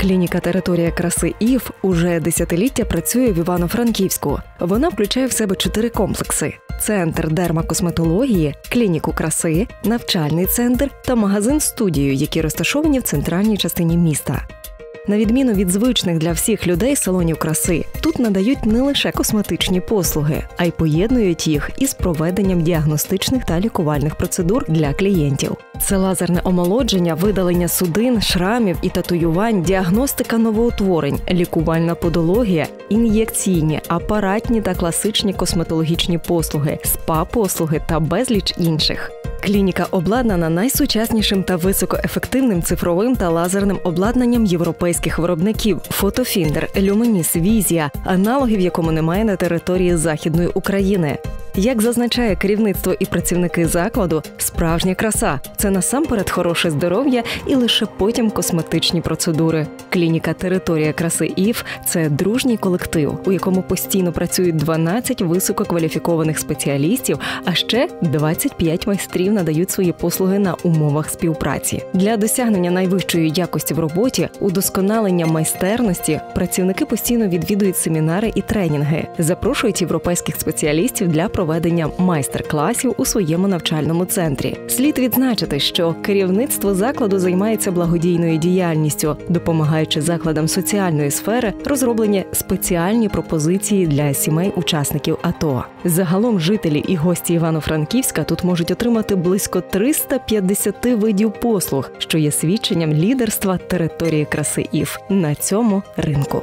Клініка Територія краси ІФ уже десятиліття працює в Івано-Франківську. Вона включає в себе чотири комплекси: центр дермакосметології, клініку краси, навчальний центр та магазин студію, які розташовані в центральній частині міста. На відміну від звичних для всіх людей салонів краси, тут надають не лише косметичні послуги, а й поєднують їх із проведенням діагностичних та лікувальних процедур для клієнтів. Це лазерне омолодження, видалення судин, шрамів і татуювань, діагностика новоутворень, лікувальна подологія, ін'єкційні, апаратні та класичні косметологічні послуги, спа-послуги та безліч інших. Клініка обладнана найсучаснішим та високоефективним цифровим та лазерним обладнанням європейських виробників Фотофіндер, Люмініс, Візія, аналогів якому немає на території Західної України. Як зазначає керівництво і працівники закладу, справжня краса це насамперед хороше здоров'я і лише потім косметичні процедури. Клініка Територія краси ІФ це дружній колектив, у якому постійно працюють 12 висококваліфікованих спеціалістів, а ще 25 майстрів надають свої послуги на умовах співпраці. Для досягнення найвищої якості в роботі, удосконалення майстерності, працівники постійно відвідують семінари і тренінги, запрошують європейських спеціалістів для проведення проведення майстер-класів у своєму навчальному центрі. Слід відзначити, що керівництво закладу займається благодійною діяльністю, допомагаючи закладам соціальної сфери розроблені спеціальні пропозиції для сімей учасників АТО. Загалом жителі і гості Івано-Франківська тут можуть отримати близько 350 видів послуг, що є свідченням лідерства території краси ІФ на цьому ринку.